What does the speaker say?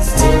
just to